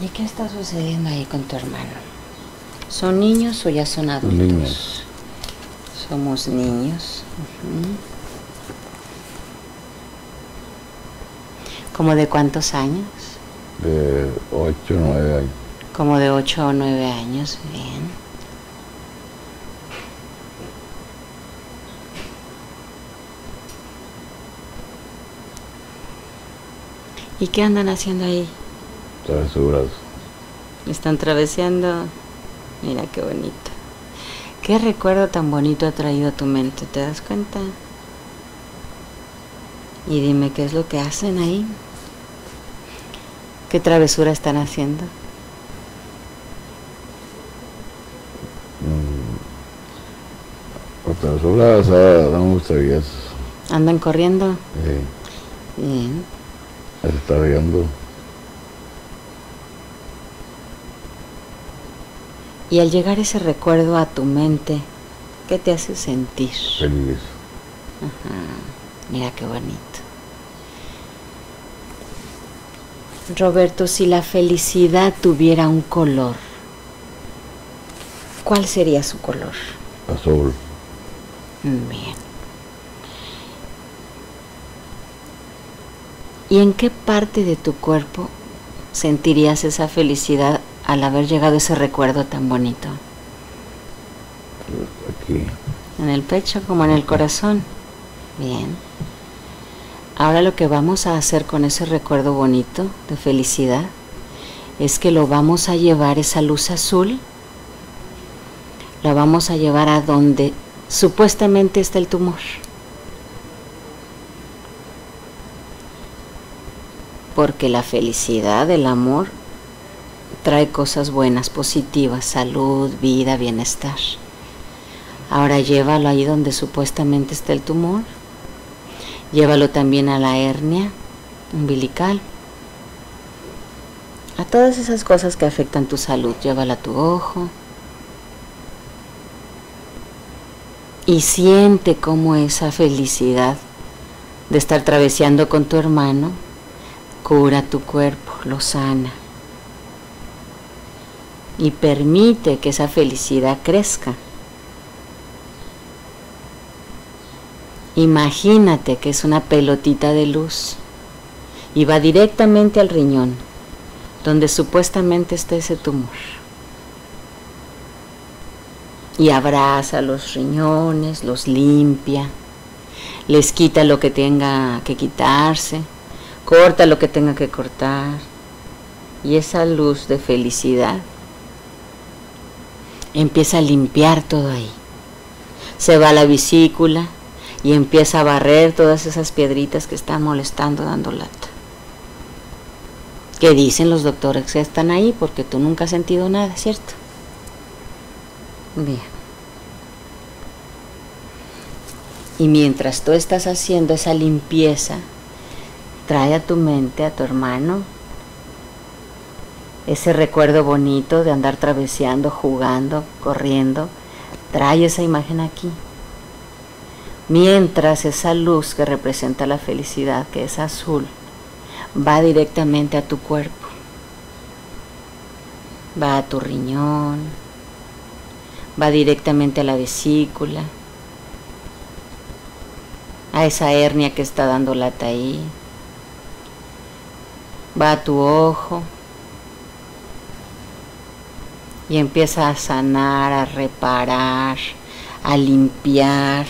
¿Y qué está sucediendo ahí con tu hermano? ¿Son niños o ya son adultos? Niños. Somos niños. ujú. ¿Como de cuántos años? De 8, 9 años. Como de 8 o 9 años, bien. ¿Y qué andan haciendo ahí? Travesuras. Están traveseando. Mira qué bonito. ¿Qué recuerdo tan bonito ha traído a tu mente? ¿Te das cuenta? Y dime qué es lo que hacen ahí. ¿Qué travesura están haciendo? Las travesuras ah, gustarías. ¿Andan corriendo? Eh, Bien. está riendo. Y al llegar ese recuerdo a tu mente, ¿qué te hace sentir? Feliz. Mira qué bonito. Roberto, si la felicidad tuviera un color, ¿cuál sería su color? Azul. Bien. ¿Y en qué parte de tu cuerpo sentirías esa felicidad al haber llegado ese recuerdo tan bonito? Aquí. ¿En el pecho como en el corazón? Bien. Ahora lo que vamos a hacer con ese recuerdo bonito de felicidad es que lo vamos a llevar esa luz azul, la vamos a llevar a donde supuestamente está el tumor. Porque la felicidad, el amor, trae cosas buenas, positivas, salud, vida, bienestar. Ahora llévalo ahí donde supuestamente está el tumor. Llévalo también a la hernia umbilical. A todas esas cosas que afectan tu salud. Llévala a tu ojo. Y siente cómo esa felicidad de estar traveseando con tu hermano cura tu cuerpo, lo sana. Y permite que esa felicidad crezca. Imagínate que es una pelotita de luz y va directamente al riñón, donde supuestamente está ese tumor. Y abraza los riñones, los limpia, les quita lo que tenga que quitarse, corta lo que tenga que cortar. Y esa luz de felicidad empieza a limpiar todo ahí. Se va a la vesícula, y empieza a barrer todas esas piedritas que están molestando dando lata. Que dicen los doctores que están ahí porque tú nunca has sentido nada, ¿cierto? Bien. Y mientras tú estás haciendo esa limpieza, trae a tu mente, a tu hermano, ese recuerdo bonito de andar traveseando, jugando, corriendo, trae esa imagen aquí. Mientras esa luz que representa la felicidad, que es azul, va directamente a tu cuerpo, va a tu riñón, va directamente a la vesícula, a esa hernia que está dando lata ahí, va a tu ojo y empieza a sanar, a reparar, a limpiar.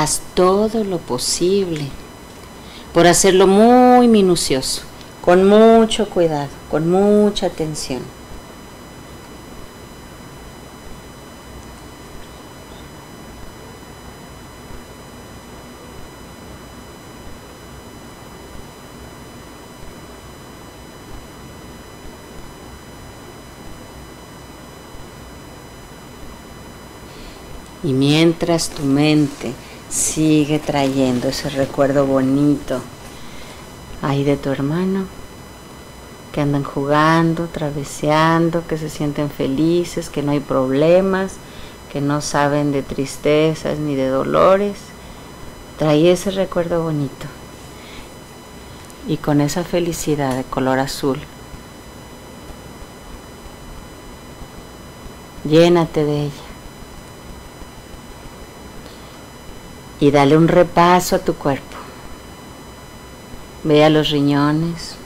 haz todo lo posible por hacerlo muy minucioso, con mucho cuidado, con mucha atención. Y mientras tu mente sigue trayendo ese recuerdo bonito ahí de tu hermano, que andan jugando, traveseando, que se sienten felices, que no hay problemas, que no saben de tristezas ni de dolores. Trae ese recuerdo bonito. Y con esa felicidad de color azul, llénate de ella. Y dale un repaso a tu cuerpo. Ve a los riñones,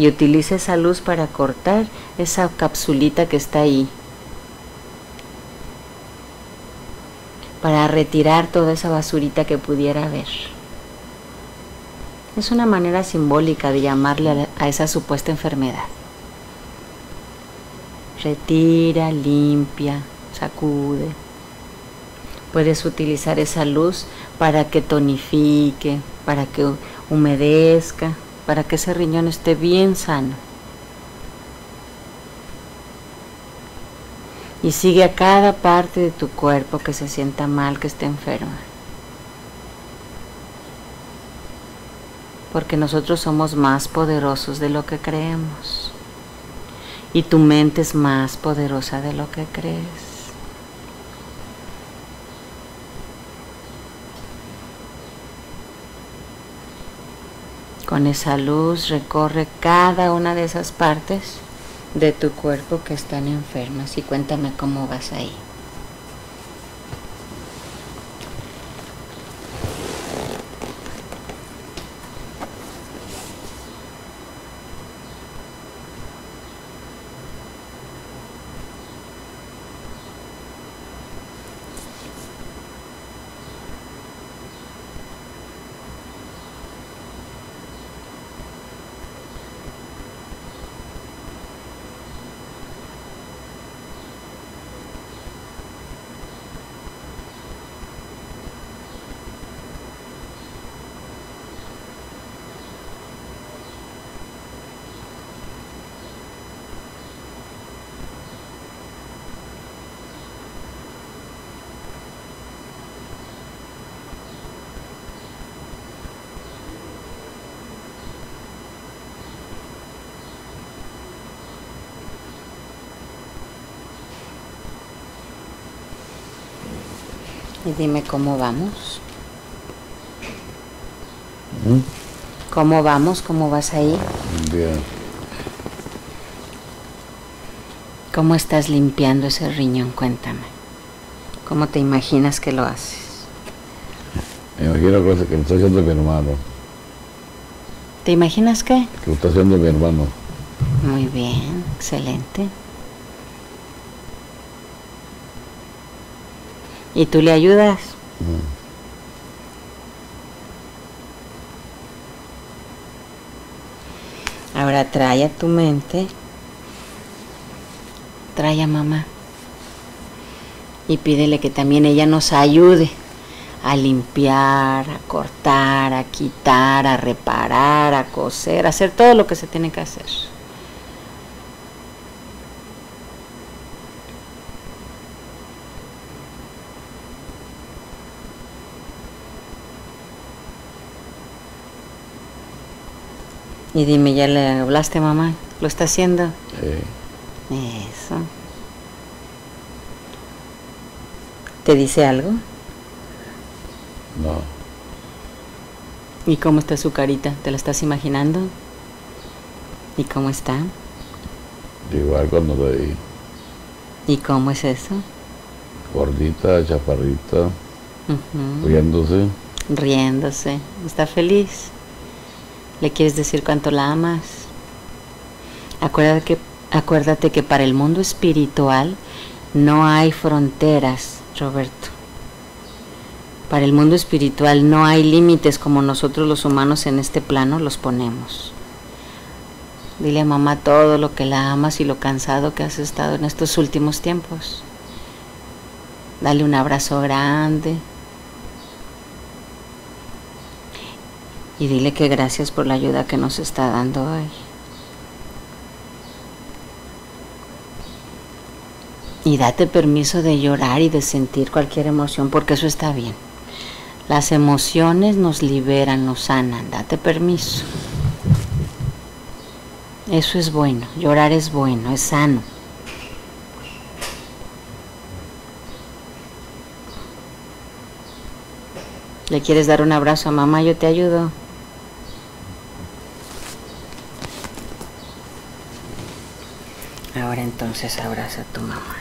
y utilice esa luz para cortar esa capsulita que está ahí. Para retirar toda esa basurita que pudiera haber. Es una manera simbólica de llamarle a esa supuesta enfermedad. Retira, limpia, sacude. Puedes utilizar esa luz para que tonifique, para que humedezca, para que ese riñón esté bien sano. Y sigue a cada parte de tu cuerpo que se sienta mal, que esté enferma. Porque nosotros somos más poderosos de lo que creemos. Y tu mente es más poderosa de lo que crees. Con esa luz recorre cada una de esas partes de tu cuerpo que están enfermas y cuéntame cómo vas ahí. Y dime cómo vamos. ¿Mm? ¿Cómo vamos? ¿Cómo vas ahí? Bien. ¿Cómo estás limpiando ese riñón? Cuéntame. ¿Cómo te imaginas que lo haces? Me imagino cosas que lo está haciendo mi hermano. ¿Te imaginas qué? Que lo está haciendo mi hermano. Muy bien, excelente. ¿Y tú le ayudas? Ahora trae a tu mente, trae a mamá y pídele que también ella nos ayude a limpiar, a cortar, a quitar, a reparar, a coser, a hacer todo lo que se tiene que hacer. Y dime, ¿ya le hablaste mamá? ¿Lo está haciendo? Sí. Eso. ¿Te dice algo? No. ¿Y cómo está su carita? ¿Te la estás imaginando? ¿Y cómo está? Igual cuando lo vi. ¿Y cómo es eso? Gordita, chaparrita, riéndose. Riéndose. ¿Está feliz? ¿Le quieres decir cuánto la amas? Acuérdate que, acuérdate que para el mundo espiritual no hay fronteras, Roberto. Para el mundo espiritual no hay límites como nosotros los humanos en este plano los ponemos. Dile a mamá todo lo que la amas y lo cansado que has estado en estos últimos tiempos. Dale un abrazo grande. Y dile que gracias por la ayuda que nos está dando hoy. Y date permiso de llorar y de sentir cualquier emoción, porque eso está bien. Las emociones nos liberan, nos sanan. Date permiso. Eso es bueno, llorar es bueno, es sano. ¿Le quieres dar un abrazo a mamá? Yo te ayudo. Ahora entonces abraza a tu mamá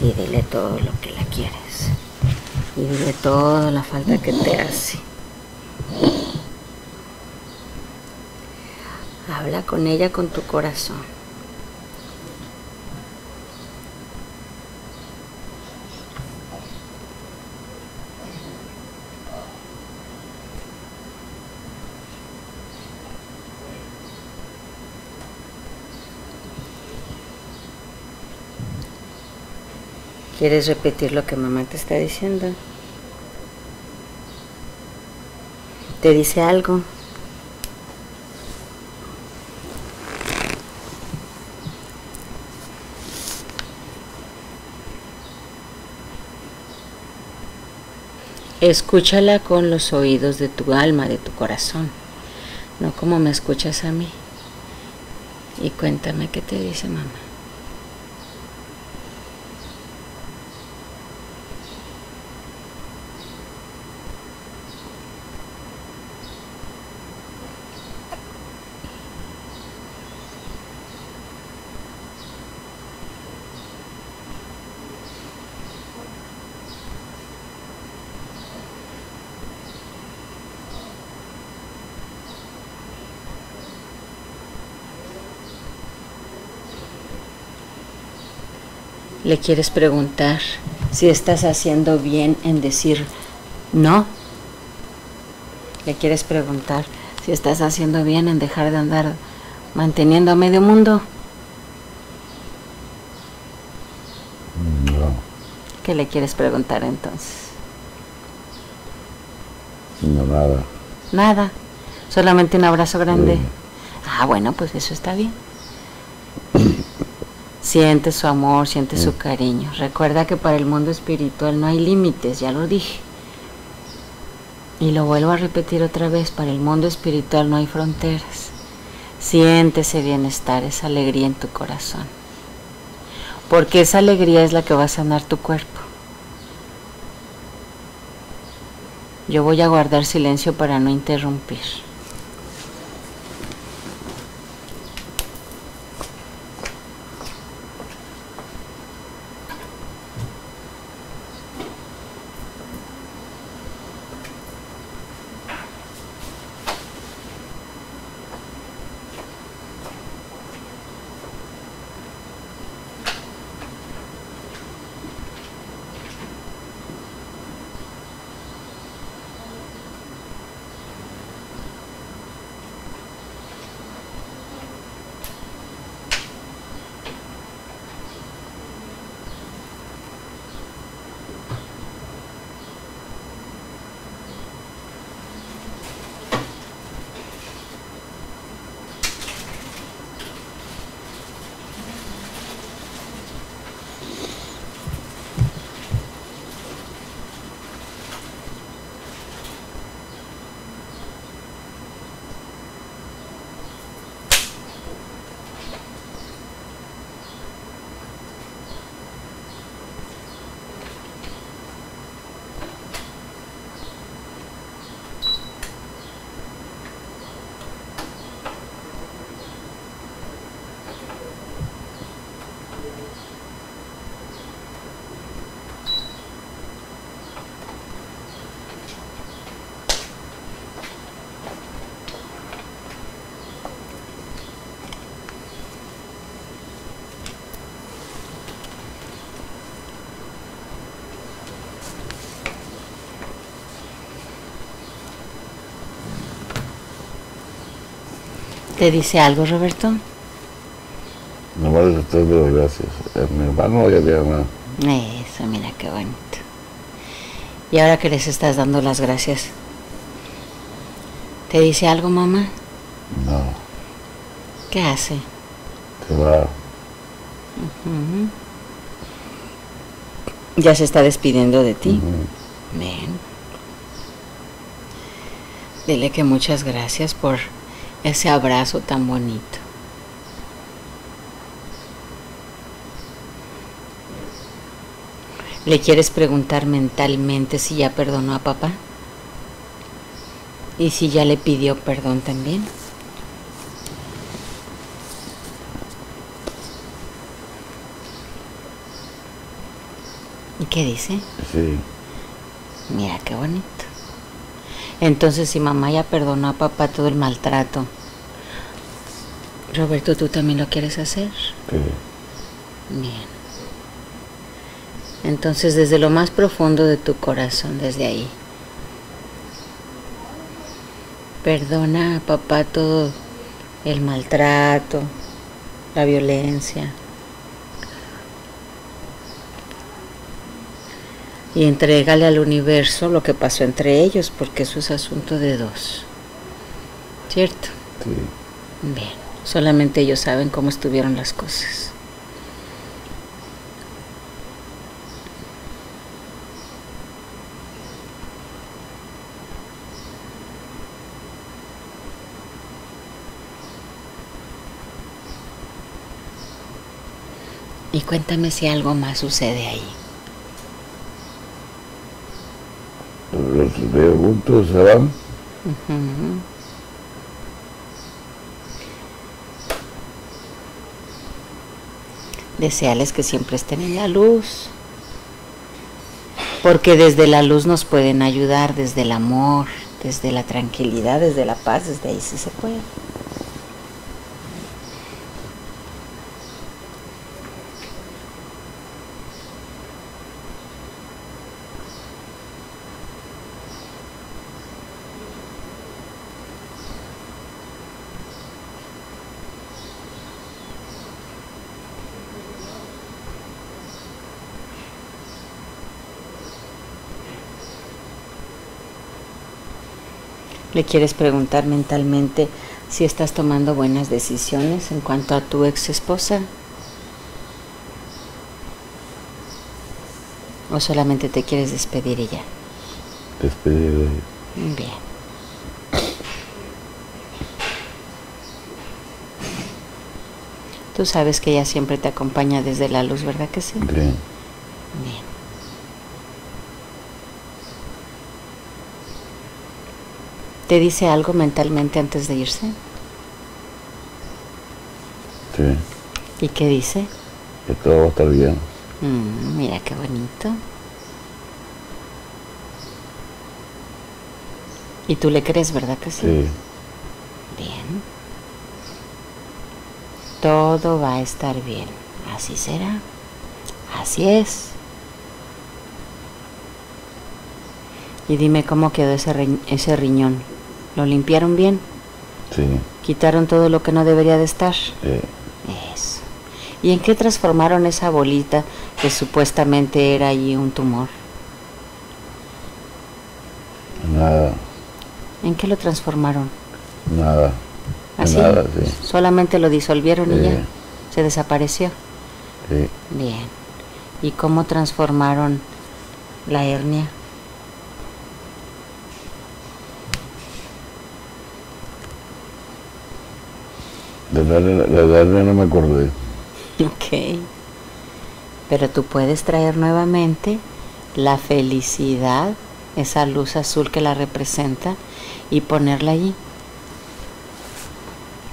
y dile todo lo que la quieres. Y dile toda la falta que te hace. Habla con ella con tu corazón. ¿Quieres repetir lo que mamá te está diciendo? ¿Te dice algo? Escúchala con los oídos de tu alma, de tu corazón, no como me escuchas a mí. Y cuéntame qué te dice mamá. Le quieres preguntar si estás haciendo bien en decir no. Le quieres preguntar si estás haciendo bien en dejar de andar manteniendo a medio mundo. No, ¿Qué le quieres preguntar entonces? no nada. Nada. Solamente un abrazo grande. Sí. Ah, bueno, pues eso está bien. Siente su amor, siente su cariño. Recuerda que para el mundo espiritual no hay límites, ya lo dije. Y lo vuelvo a repetir otra vez, para el mundo espiritual no hay fronteras. Siente ese bienestar, esa alegría en tu corazón. Porque esa alegría es la que va a sanar tu cuerpo. Yo voy a guardar silencio para no interrumpir. ¿Te dice algo, Roberto? Nomás les estoy dando gracias. A mi hermano ya tiene nada. Eso, mira qué bonito. Y ahora que les estás dando las gracias, ¿te dice algo, mamá? No, ¿Qué hace? se va. Ya se está despidiendo de ti. Ujú. Ven. Dile que muchas gracias por ese abrazo tan bonito. ¿Le quieres preguntar mentalmente si ya perdonó a papá? ¿Y si ya le pidió perdón también? ¿Y qué dice? Sí. Mira qué bonito. Entonces, si mamá ya perdonó a papá todo el maltrato, Roberto, ¿tú también lo quieres hacer? Sí. Bien. Entonces, desde lo más profundo de tu corazón, desde ahí, perdona a papá todo el maltrato, la violencia. Y entrégale al universo lo que pasó entre ellos, porque eso es asunto de dos. ¿Cierto? Sí. Bien. Solamente ellos saben cómo estuvieron las cosas. Y cuéntame si algo más sucede ahí. Los veo juntos. Deseales que siempre estén en la luz. Porque desde la luz nos pueden ayudar, desde el amor, desde la tranquilidad, desde la paz, desde ahí sí se puede. Le quieres preguntar mentalmente si estás tomando buenas decisiones en cuanto a tu ex esposa. ¿O solamente te quieres despedir y ya? Despedir de Bien. Tú sabes que ella siempre te acompaña desde la luz, ¿verdad que sí? Bien. ¿Te dice algo mentalmente antes de irse? Sí. ¿Y qué dice? Que todo va a estar bien. Mm, mira qué bonito. ¿Y tú le crees, verdad que sí? Sí. Bien. Todo va a estar bien. Así será. Así es. Y dime cómo quedó ese, ri- ese riñón. ¿Lo limpiaron bien? Sí. ¿Quitaron todo lo que no debería de estar? Sí. Eso. ¿Y en qué transformaron esa bolita que supuestamente era ahí un tumor? Nada. ¿En qué lo transformaron? Nada. ¿Así? Nada, sí. Solamente lo disolvieron y ya. Se desapareció. Sí. Bien. ¿Y cómo transformaron la hernia? De darle, de darle no me acordé. Ok. Pero tú puedes traer nuevamente la felicidad, esa luz azul que la representa, y ponerla allí.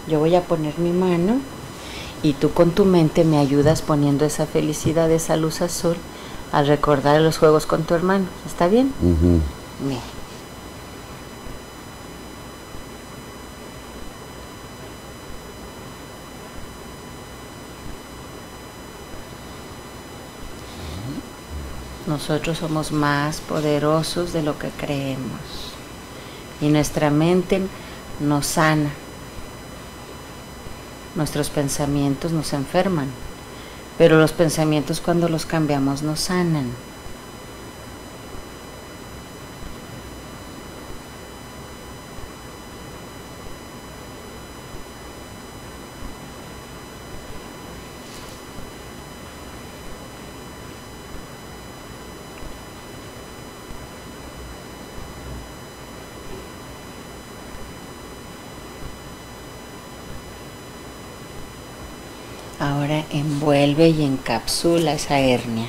Yo voy a poner mi mano y tú con tu mente me ayudas poniendo esa felicidad, esa luz azul, al recordar los juegos con tu hermano. ¿Está bien? Bien. Nosotros somos más poderosos de lo que creemos. Y nuestra mente nos sana. Nuestros pensamientos nos enferman. Pero los pensamientos cuando los cambiamos nos sanan. envuelve y encapsula esa hernia.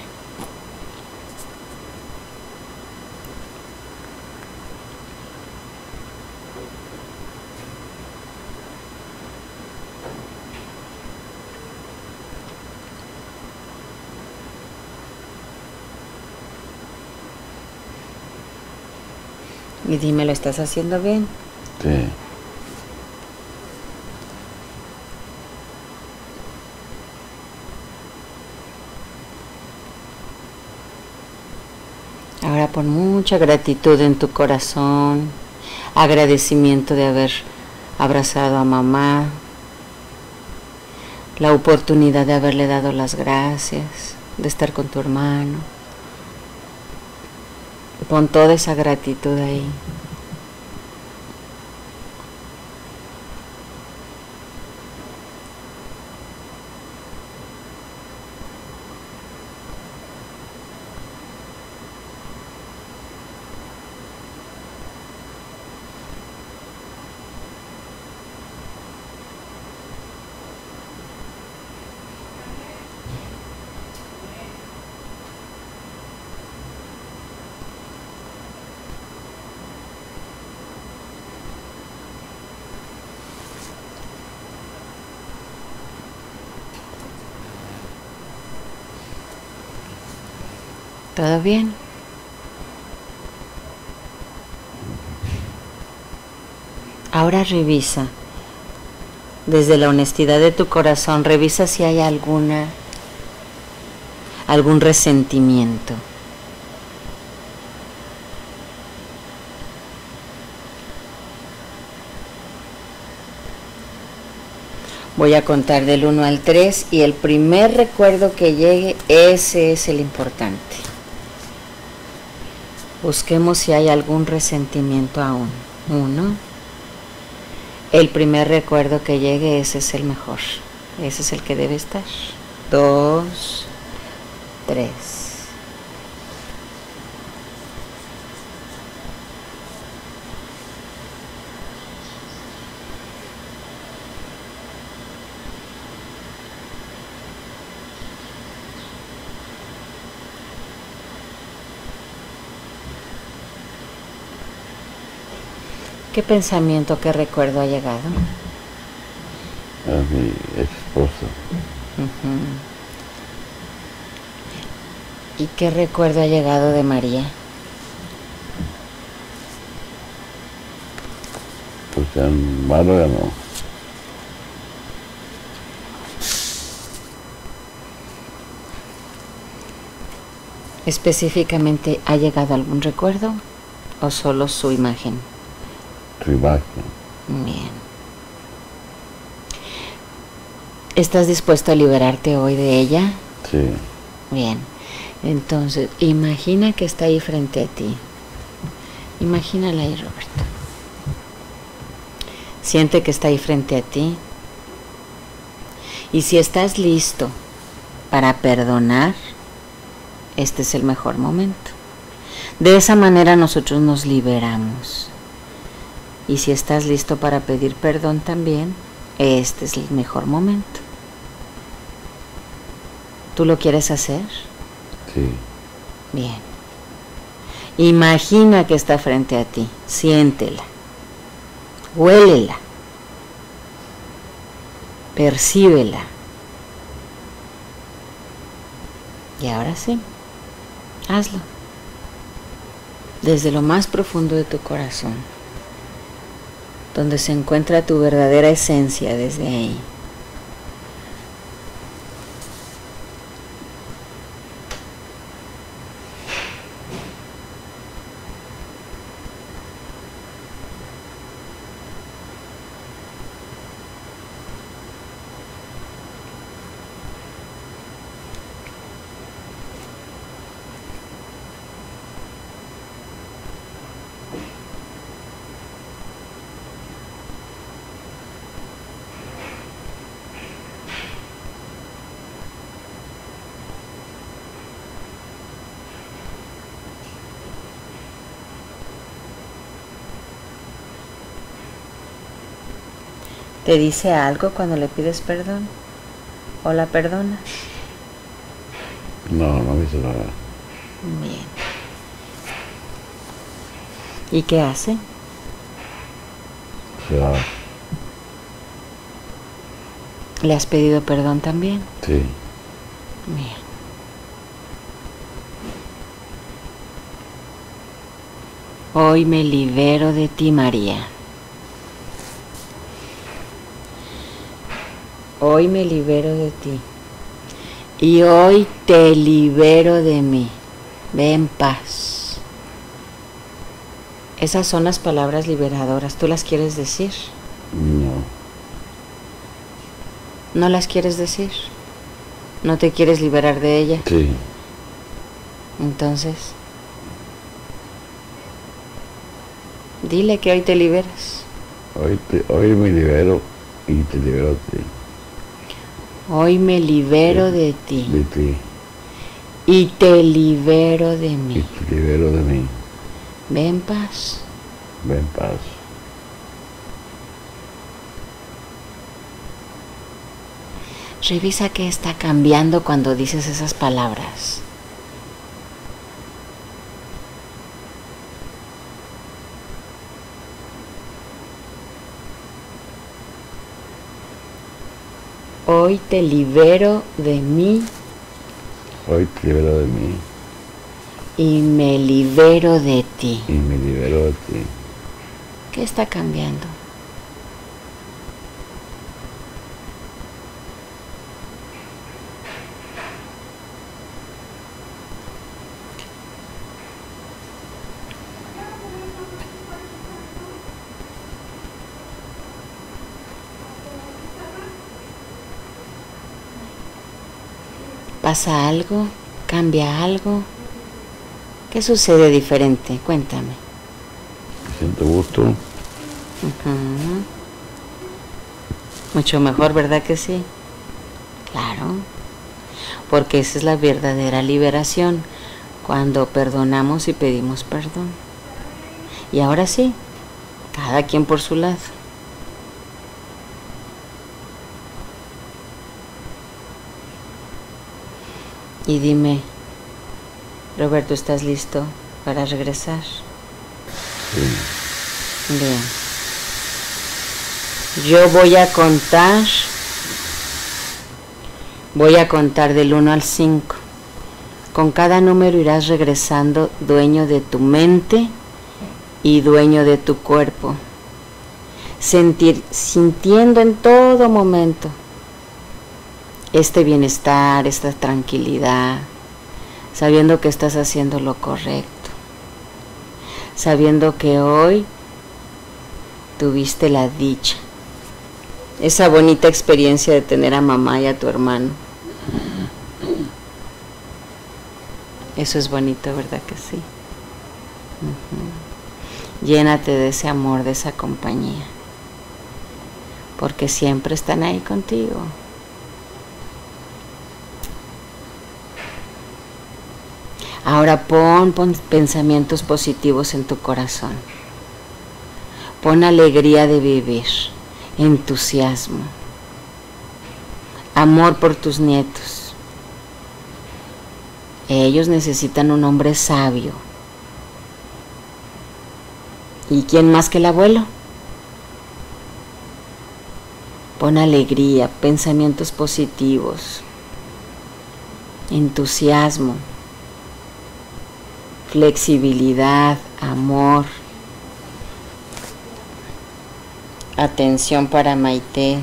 Y dime, ¿lo estás haciendo bien? Sí. Pon mucha gratitud en tu corazón, agradecimiento de haber abrazado a mamá, la oportunidad de haberle dado las gracias, de estar con tu hermano. Pon toda esa gratitud ahí. ¿Todo bien? Ahora revisa, desde la honestidad de tu corazón, revisa si hay alguna, algún resentimiento. Voy a contar del 1 al 3 y el primer recuerdo que llegue, ese es el importante. Busquemos si hay algún resentimiento aún. Uno. El primer recuerdo que llegue, ese es el mejor. Ese es el que debe estar. Dos. Tres. ¿Qué pensamiento, qué recuerdo ha llegado? A mi esposa. Ujú. ¿Y qué recuerdo ha llegado de María? Pues ya malo ya no. Específicamente, ¿ha llegado algún recuerdo o solo su imagen? Imagen. Bien. ¿Estás dispuesto a liberarte hoy de ella? Sí. Bien. Entonces, imagina que está ahí frente a ti. Imagínala ahí, Roberto. Siente que está ahí frente a ti. Y si estás listo para perdonar, este es el mejor momento. De esa manera nosotros nos liberamos. Y si estás listo para pedir perdón también, este es el mejor momento. ¿Tú lo quieres hacer? Sí. Bien. Imagina que está frente a ti. Siéntela. Huélela. Percíbela. Y ahora sí, hazlo. Desde lo más profundo de tu corazón, donde se encuentra tu verdadera esencia desde ahí. ¿Te dice algo cuando le pides perdón? ¿O la perdonas? No, no me hizo nada. Bien. ¿Y qué hace? Se va. ¿Le has pedido perdón también? Sí. Bien. Hoy me libero de ti, María. Hoy me libero de ti. Y hoy te libero de mí. Ve en paz. Esas son las palabras liberadoras. ¿Tú las quieres decir? No. ¿No las quieres decir? ¿No te quieres liberar de ella? Sí. Entonces, dile que hoy te liberas. Hoy, te, hoy me libero y te libero de ti. Hoy me libero de ti De ti. y te libero de Y mí. te libero de mí. Ve en paz. Ven paz. Revisa qué está cambiando cuando dices esas palabras. Hoy te libero de mí Hoy te libero de mí y me libero de ti. y me libero de ti. ¿Qué está cambiando? ¿Pasa algo? ¿Cambia algo? ¿Qué sucede diferente? Cuéntame. Siento gusto. Ujú. Mucho mejor, ¿verdad que sí? Claro. Porque esa es la verdadera liberación, cuando perdonamos y pedimos perdón. Y ahora sí, cada quien por su lado. Y dime, Roberto, ¿estás listo para regresar? Sí. Bien. Yo voy a contar, voy a contar del 1 al 5. Con cada número irás regresando dueño de tu mente y dueño de tu cuerpo. Sentir, sintiendo en todo momento este bienestar, esta tranquilidad, sabiendo que estás haciendo lo correcto, sabiendo que hoy tuviste la dicha, esa bonita experiencia de tener a mamá y a tu hermano. Eso es bonito, ¿verdad que sí? Llénate de ese amor, de esa compañía, porque siempre están ahí contigo. Ahora pon, pon pensamientos positivos en tu corazón. Pon alegría de vivir, entusiasmo, amor por tus nietos. Ellos necesitan un hombre sabio. ¿Y quién más que el abuelo? Pon alegría, pensamientos positivos, entusiasmo, flexibilidad, amor, atención para Maite,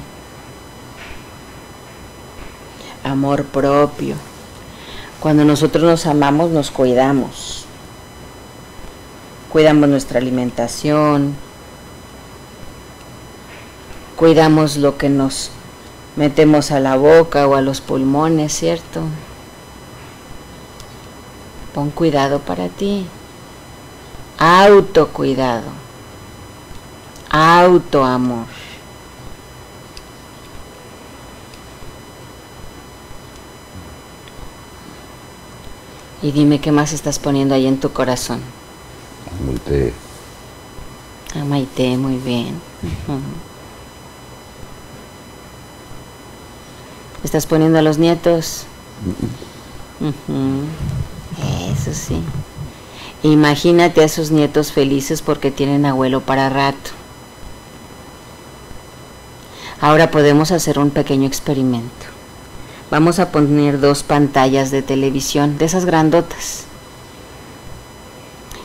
amor propio. Cuando nosotros nos amamos, nos cuidamos. Cuidamos nuestra alimentación, cuidamos lo que nos metemos a la boca o a los pulmones, ¿cierto? Pon cuidado para ti. Autocuidado. Autoamor. Y dime qué más estás poniendo ahí en tu corazón. Maite, Ah, Maite, muy bien. ¿Estás poniendo a los nietos? Sí. Imagínate a esos nietos felices porque tienen abuelo para rato. Ahora podemos hacer un pequeño experimento. Vamos a poner dos pantallas de televisión, de esas grandotas.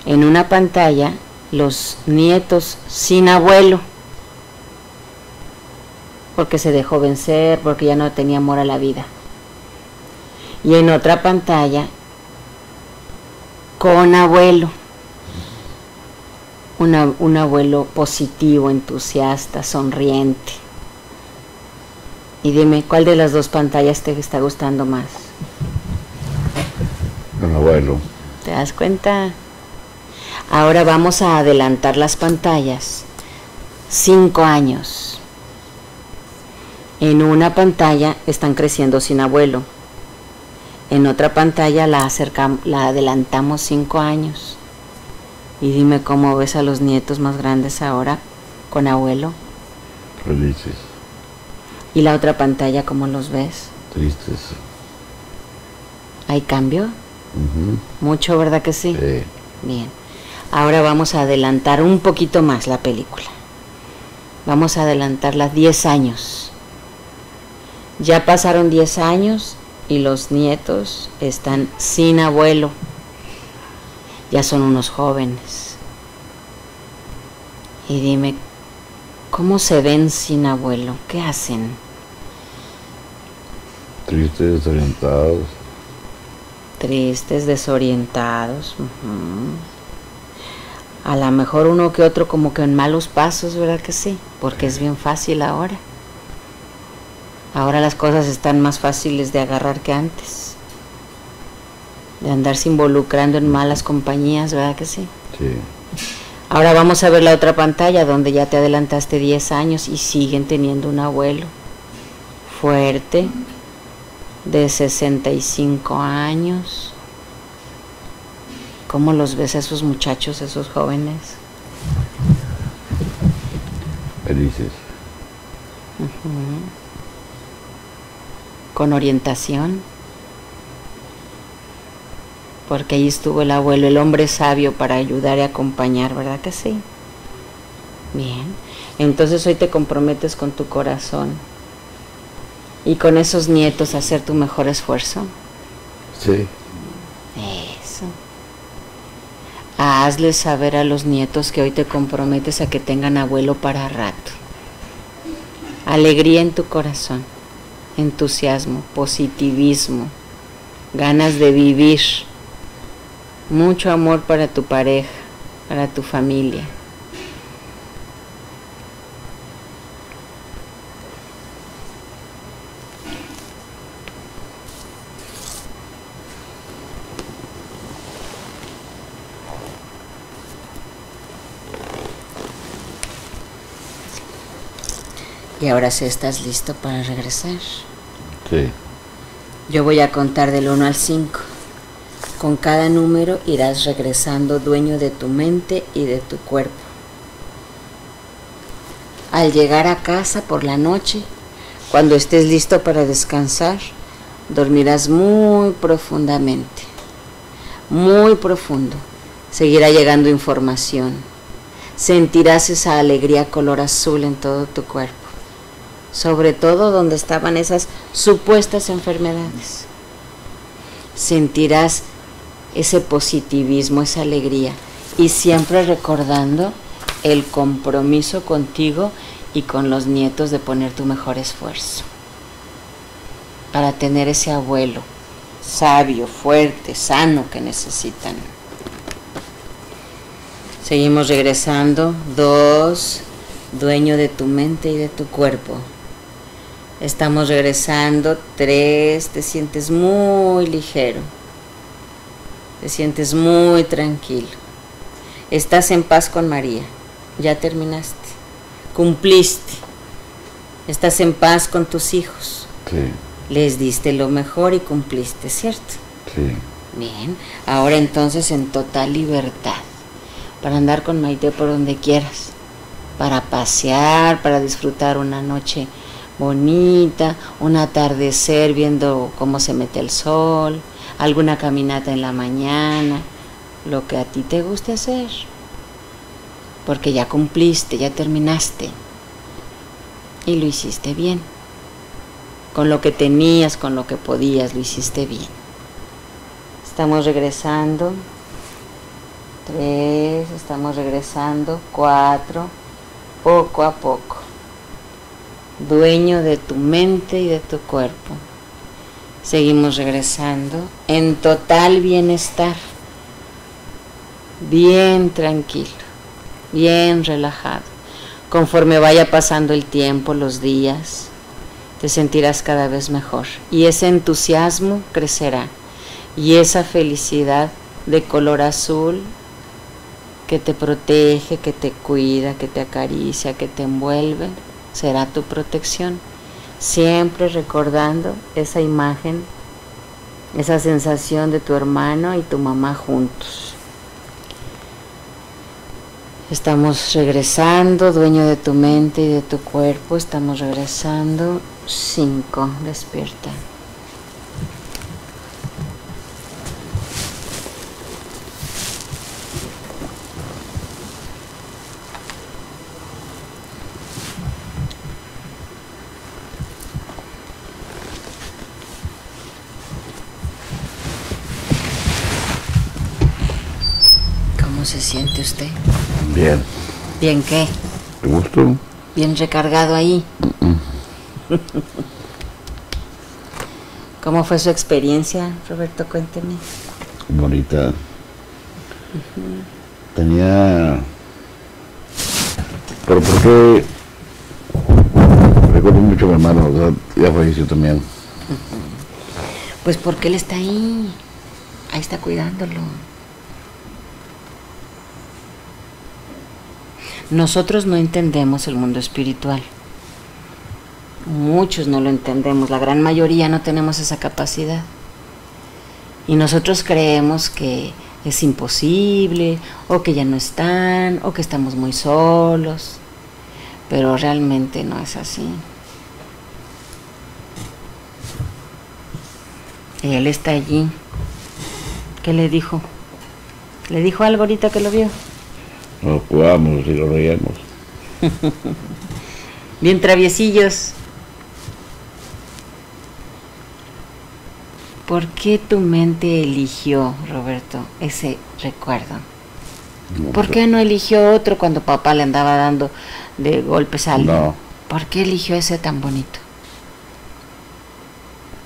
En una pantalla los nietos sin abuelo, porque se dejó vencer, porque ya no tenía amor a la vida. Y en otra pantalla, con abuelo, un abuelo positivo, entusiasta, sonriente. Y dime, ¿cuál de las dos pantallas te está gustando más? Con abuelo. ¿Te das cuenta? Ahora vamos a adelantar las pantallas. Cinco años. En una pantalla están creciendo sin abuelo. En otra pantalla la, acercamos, la adelantamos cinco años. Y dime cómo ves a los nietos más grandes ahora con abuelo. Felices. ¿Y la otra pantalla cómo los ves? Tristes. ¿Hay cambio? Mucho, ¿verdad que sí? Sí. Bien. Ahora vamos a adelantar un poquito más la película. Vamos a adelantarla 10 años. Ya pasaron 10 años y los nietos están sin abuelo. Ya son unos jóvenes. Y dime, ¿cómo se ven sin abuelo? ¿Qué hacen? Tristes, desorientados. Tristes, desorientados. A lo mejor uno que otro como que en malos pasos, ¿verdad que sí? Porque es bien fácil ahora. Ahora las cosas están más fáciles de agarrar que antes. De andarse involucrando en malas compañías, ¿verdad que sí? Sí. Ahora vamos a ver la otra pantalla donde ya te adelantaste 10 años y siguen teniendo un abuelo fuerte de 65 años ¿Cómo los ves a esos muchachos, esos jóvenes? Felices. Con orientación. Porque ahí estuvo el abuelo, el hombre sabio para ayudar y acompañar, ¿verdad que sí? Bien. Entonces hoy te comprometes con tu corazón y con esos nietos a hacer tu mejor esfuerzo. Sí. Hazles saber a los nietos que hoy te comprometes a que tengan abuelo para rato. Alegría en tu corazón, entusiasmo, positivismo, ganas de vivir, mucho amor para tu pareja, para tu familia. Y ahora sí estás listo para regresar. Sí. Yo voy a contar del 1 al 5. Con cada número irás regresando dueño de tu mente y de tu cuerpo. Al llegar a casa por la noche, cuando estés listo para descansar, dormirás muy profundamente, muy profundo. Seguirá llegando información. Sentirás esa alegría color azul en todo tu cuerpo sobre todo donde estaban esas supuestas enfermedades. Sentirás ese positivismo, esa alegría y siempre recordando el compromiso contigo y con los nietos de poner tu mejor esfuerzo para tener ese abuelo sabio, fuerte, sano que necesitan. Seguimos regresando. Dos, dueño de tu mente y de tu cuerpo. Estamos regresando. Tres, te sientes muy ligero. Te sientes muy tranquilo. Estás en paz con María. Ya terminaste. Cumpliste. Estás en paz con tus hijos. Sí. Les diste lo mejor y cumpliste, ¿cierto? Sí. Bien. Ahora entonces en total libertad. Para andar con Maite por donde quieras. Para pasear, para disfrutar una noche bonita, un atardecer viendo cómo se mete el sol, alguna caminata en la mañana, lo que a ti te guste hacer, porque ya cumpliste, ya terminaste y lo hiciste bien. Con lo que tenías, con lo que podías, lo hiciste bien. Estamos regresando. Tres, estamos regresando. Cuatro, poco a poco. Dueño de tu mente y de tu cuerpo. Seguimos regresando en total bienestar. Bien tranquilo, bien relajado. Conforme vaya pasando el tiempo, los días, te sentirás cada vez mejor. Y ese entusiasmo crecerá. Y esa felicidad de color azul que te protege, que te cuida, que te acaricia, que te envuelve, será tu protección. Siempre recordando esa imagen, esa sensación de tu hermano y tu mamá juntos. Estamos regresando, dueño de tu mente y de tu cuerpo. Estamos regresando. Cinco, despierta. Bien. ¿Bien qué? ¿Te gustó? Bien recargado ahí. ¿Cómo fue su experiencia, Roberto? Cuénteme. Bonita. Tenía. Pero ¿por qué? Recuerdo mucho a mi hermano, ya falleció también. Pues porque él está ahí. Ahí está cuidándolo. Nosotros no entendemos el mundo espiritual. Muchos no lo entendemos, la gran mayoría no tenemos esa capacidad. Y nosotros creemos que es imposible, o que ya no están, o que estamos muy solos. Pero realmente no es así. Él está allí. ¿Qué le dijo? ¿Le dijo algo ahorita que lo vio? Nos jugamos y lo reíamos. Bien traviesillos. ¿Por qué tu mente eligió, Roberto, ese recuerdo? No, ¿Por qué no eligió otro cuando papá le andaba dando de golpes a alguien? No. ¿Por qué eligió ese tan bonito?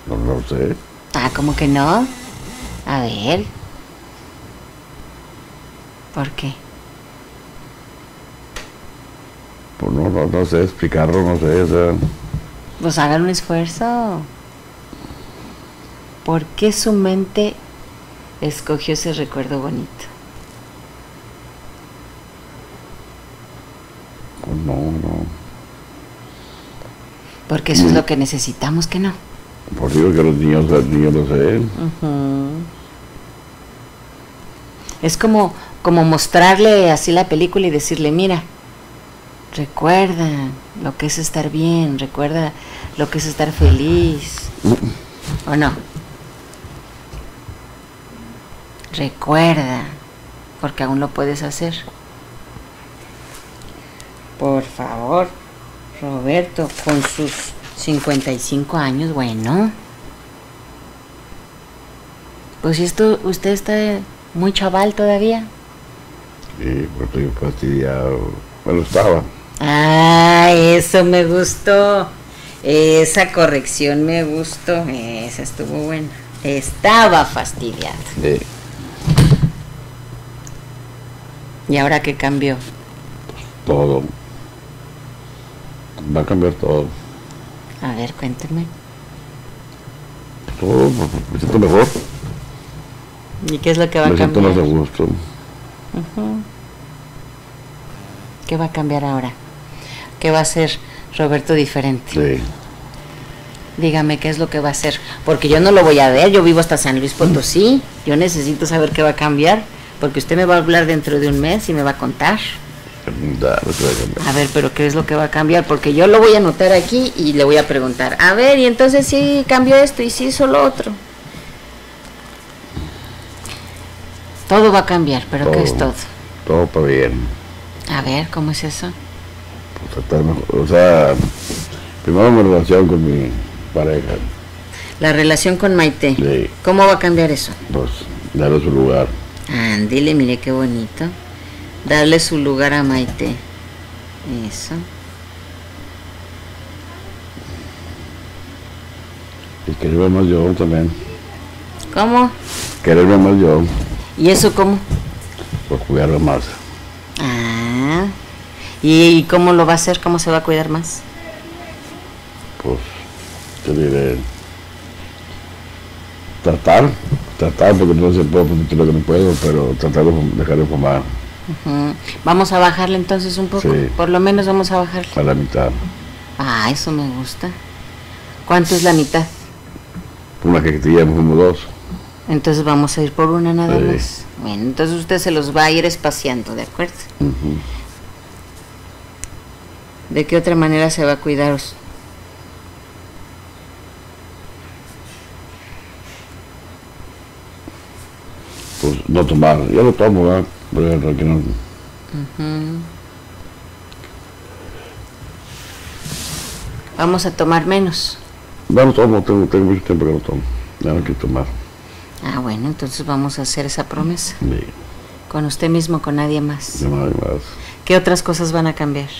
No lo sé. Ah, ¿cómo que no? A ver. ¿Por qué? Pues no, no, no sé explicarlo, no sé. O sea, Pues hagan un esfuerzo. ¿Por qué su mente escogió ese recuerdo bonito? pues no, no. Porque eso es lo que necesitamos, que no. Por digo que los niños, los niños lo sé. Es como, como mostrarle así la película y decirle, mira, recuerda lo que es estar bien, recuerda lo que es estar feliz. ¿O no? Recuerda, porque aún lo puedes hacer. Por favor, Roberto, con sus 55 años, bueno. Pues esto, usted está muy chaval todavía. Y pues estoy fastidiado. Bueno, estaba. Ah, eso me gustó. Esa corrección me gustó. Esa estuvo buena. Estaba fastidiado. Sí. ¿Y ahora qué cambió? todo. Va a cambiar todo. A ver, cuénteme. Todo, me siento mejor. ¿Y qué es lo que va a Me siento cambiar? más a gusto. ¿Qué va a cambiar ahora? ¿Qué va a hacer Roberto diferente? Sí. Dígame qué es lo que va a hacer. Porque yo no lo voy a ver, yo vivo hasta San Luis Potosí. Yo necesito saber qué va a cambiar. Porque usted me va a hablar dentro de un mes y me va a contar. A ver, pero ¿qué es lo que va a cambiar? Porque yo lo voy a anotar aquí y le voy a preguntar. A ver, y entonces sí cambió esto y sí hizo lo otro. Todo va a cambiar, pero ¿qué es todo? Todo para bien. A ver, ¿cómo es eso? Pues, estar mejor. O sea, primero mi relación con mi pareja. La relación con Maite. Sí. ¿Cómo va a cambiar eso? Pues darle su lugar. Ándile, mire qué bonito. Darle su lugar a Maite. Eso. Y quererme más yo también. ¿Cómo? Quererme más yo, ¿Y eso cómo? por cuidarme más. ¿Y cómo lo va a hacer? ¿Cómo se va a cuidar más? Pues, te diré. Tratar, tratar, porque no se puede permitir lo que no puedo, pero tratar de dejar de fumar. Vamos a bajarle entonces un poco. Sí. Por lo menos vamos a bajarle. a la mitad. Ah, eso me gusta. ¿Cuánto es la mitad? Una cajetilla fumo dos. Entonces vamos a ir por una nada Sí. más. Bueno, entonces usted se los va a ir espaciando, ¿de acuerdo? ¿De qué otra manera se va a cuidar? Pues no tomar. Yo lo tomo, ¿verdad? Pero que no-. Vamos a tomar menos. No lo tomo, tengo, tengo mucho tiempo que no tomo. Ya no quiero tomar. Ah, bueno, entonces vamos a hacer esa promesa. Sí, Con usted mismo, con nadie más. más, de más. ¿Qué otras cosas van a cambiar?